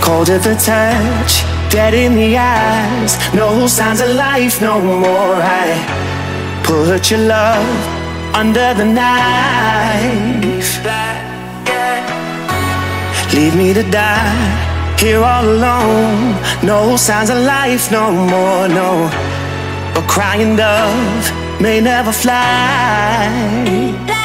Cold at the touch, dead in the eyes. No signs of life no more. I put your love under the knife. Leave me to die here all alone. No signs of life no more. No, a crying dove may never fly.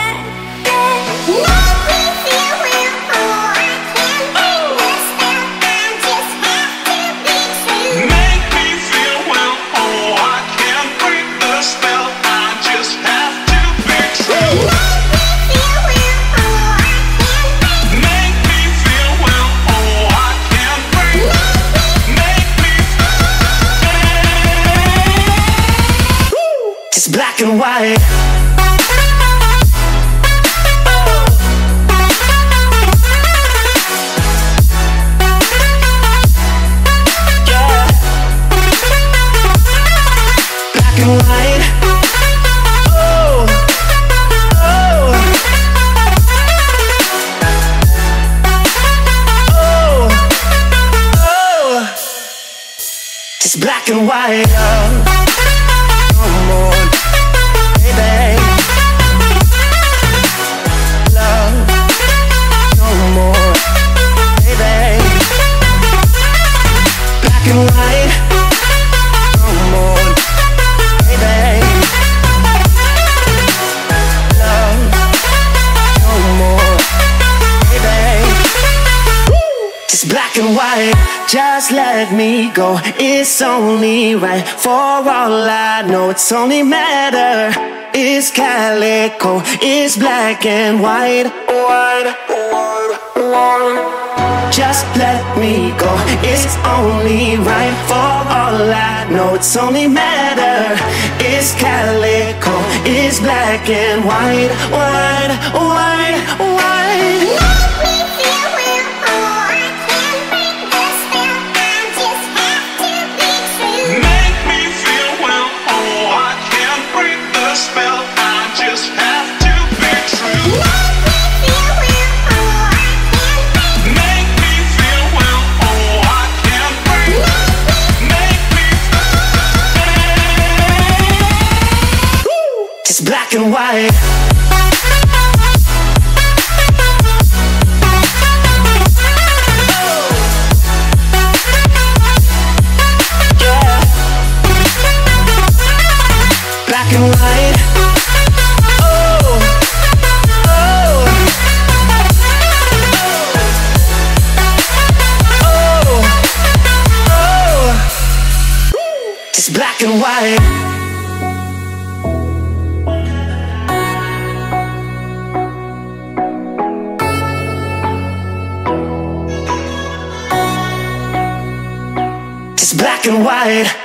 Black and white. Black and white. Oh Oh Oh, oh. Black and white oh. black and white Just let me go. It's only right For all I know. It's only matter. It's calico. It's black and white Just let me go. It's only right For all I know. It's only matter. It's calico. It's black and white White, white, black and white. Black and white oh. Oh. Oh. White black and white